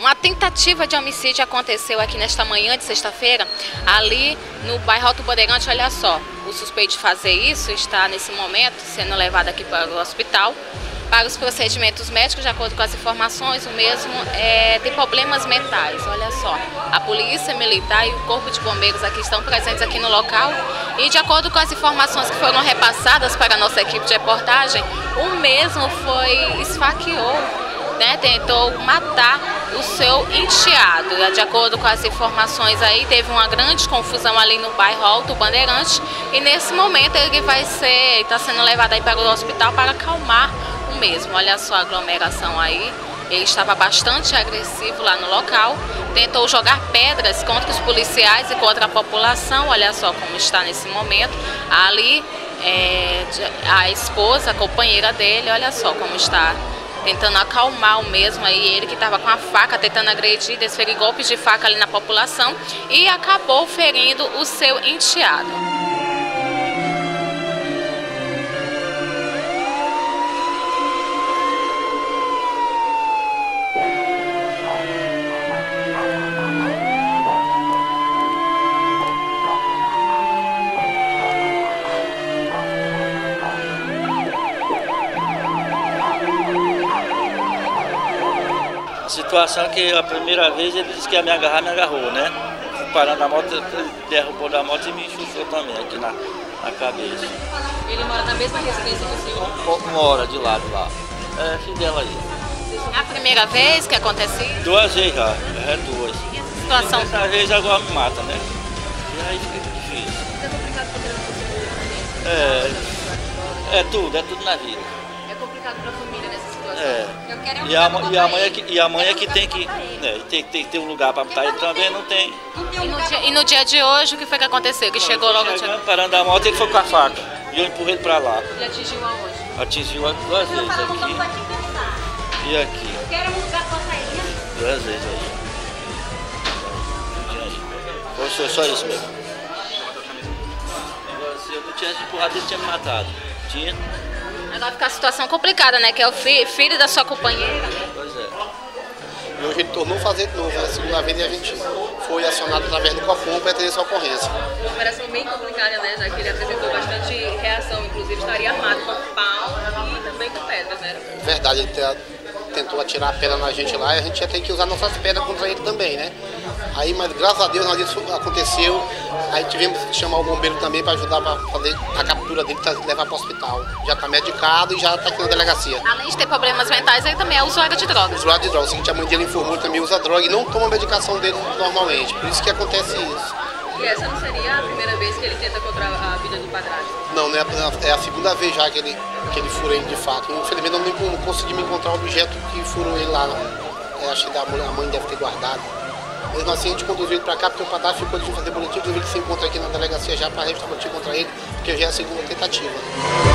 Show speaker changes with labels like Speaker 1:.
Speaker 1: Uma tentativa de homicídio aconteceu aqui nesta manhã de sexta-feira, ali no bairro Alto Bandeirante. Olha só, o suspeito de fazer isso está nesse momento sendo levado aqui para o hospital para os procedimentos médicos, de acordo com as informações, o mesmo é, tem problemas mentais. Olha só, a polícia militar e o corpo de bombeiros aqui estão presentes aqui no local e de acordo com as informações que foram repassadas para a nossa equipe de reportagem, o mesmo foi esfaqueou né, tentou matar o seu enteado. De acordo com as informações aí, teve uma grande confusão ali no bairro Alto Bandeirante e nesse momento ele vai ser, está sendo levado aí para o hospital para acalmar o mesmo. Olha só a aglomeração aí. Ele estava bastante agressivo lá no local, tentou jogar pedras contra os policiais e contra a população. Olha só como está nesse momento. Ali, é, a esposa, a companheira dele, olha só como está tentando acalmar o mesmo aí, ele que estava com a faca tentando agredir, desferir golpes de faca ali na população e acabou ferindo o seu enteado.
Speaker 2: Situação que a primeira vez ele disse que ia me agarrar, me agarrou, né? Parando a moto, derrubou da moto e me enxuxou também aqui na, na cabeça.
Speaker 1: Ele mora na mesma residência que o senhor?
Speaker 2: Mora de lado lá. É filho dela aí.
Speaker 1: É a primeira vez que aconteceu?
Speaker 2: Duas vezes já, é duas.
Speaker 1: E essa situação?
Speaker 2: Essa vez agora me mata, né? E aí fica difícil.
Speaker 1: É complicado para
Speaker 2: É, é tudo, é tudo na vida.
Speaker 1: Complicado para a família nessa situação.
Speaker 2: É.
Speaker 1: É um
Speaker 2: e, a, e, a mãe é que, e a mãe é que tem que, né, tem, tem que ter um lugar para botar ele também, não tem.
Speaker 1: E no, dia, e no, dia, de hoje, o que foi que aconteceu? Que chegou logo...
Speaker 2: Chegando, parando a moto, ele foi com a faca. E eu empurrei ele para lá.
Speaker 1: E atingiu aonde?
Speaker 2: Atingiu duas vezes aqui. E aqui. Duas vezes aí. Foi só isso mesmo. Se eu não tivesse empurrado, ele tinha me matado. Tinha.
Speaker 1: Agora fica a situação complicada, né? Que é o fi filho da sua companheira.
Speaker 2: Pois é.
Speaker 3: E hoje ele tornou fazer de novo. Né? segunda vez a gente foi acionado através do COFUM para ter essa ocorrência.
Speaker 1: Uma operação bem complicada, né? Já que ele apresentou bastante reação, inclusive estaria armado com pau e também com pedras, né?
Speaker 3: Verdade, ele tentou atirar a pedra na gente lá e a gente ia ter que usar nossas pedras contra ele também, né? Aí, mas graças a Deus, isso aconteceu. Aí tivemos que chamar o bombeiro também para ajudar a fazer a captura dele e levar para o hospital. Já está medicado e já está aqui na delegacia.
Speaker 1: Além de ter problemas mentais, ele também é usuário de drogas.
Speaker 3: Usuário de drogas. A mãe dele informou, ele também usa droga e não toma a medicação dele normalmente. Por isso que acontece isso.
Speaker 1: E essa não seria a primeira vez que ele tenta contra a vida do padrasto?
Speaker 3: Não, não é a, é a segunda vez já que ele, que ele furou ele de fato. Infelizmente eu não consegui me encontrar o objeto que furou ele lá. É, acho que a mãe deve ter guardado. Mesmo assim, a gente conduziu ele para cá, porque o padrasto ficou de fazer boletim, ele se encontra aqui na delegacia já para registrar boletim contra ele, porque já é a segunda tentativa.